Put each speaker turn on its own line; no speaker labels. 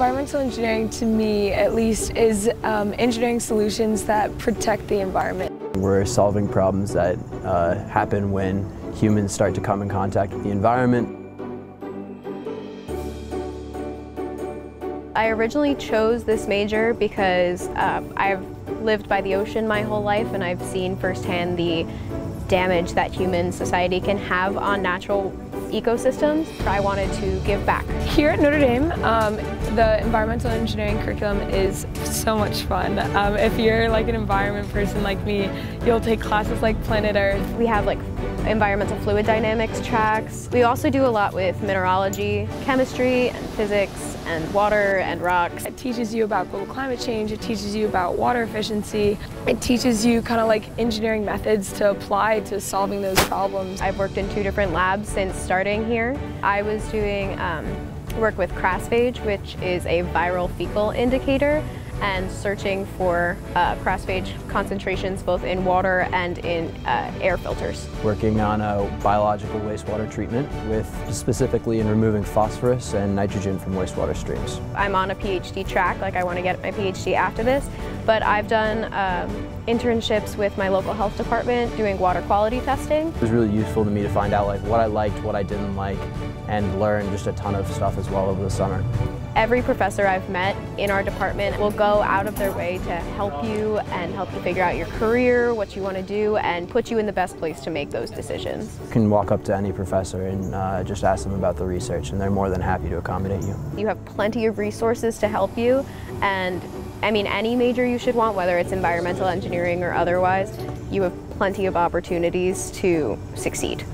Environmental engineering to me at least is um, engineering solutions that protect the environment.
We're solving problems that uh, happen when humans start to come in contact with the environment.
I originally chose this major because uh, I've lived by the ocean my whole life and I've seen firsthand the damage that human society can have on natural ecosystems. I wanted to give back.
Here at Notre Dame, um, the environmental engineering curriculum is so much fun. Um, if you're like an environment person like me, you'll take classes like Planet Earth.
We have like environmental fluid dynamics tracks. We also do a lot with mineralogy, chemistry, and physics, and water and rocks.
It teaches you about global climate change, it teaches you about water efficiency, it teaches you kind of like engineering methods to apply to solving those problems.
I've worked in two different labs since starting here. I was doing um, work with crAssphage, which is a viral fecal indicator and searching for uh, crAssphage concentrations both in water and in uh, air filters.
Working on a biological wastewater treatment with specifically in removing phosphorus and nitrogen from wastewater streams.
I'm on a PhD track, like I want to get my PhD after this, but I've done um, internships with my local health department doing water quality testing.
It was really useful to me to find out like what I liked, what I didn't like, and learn just a ton of stuff as well over the summer.
Every professor I've met in our department will go out of their way to help you and help you figure out your career, what you want to do, and put you in the best place to make those decisions.
You can walk up to any professor and uh, just ask them about the research, and they're more than happy to accommodate you.
You have plenty of resources to help you, and I mean, any major you should want, whether it's environmental engineering or otherwise, you have plenty of opportunities to succeed.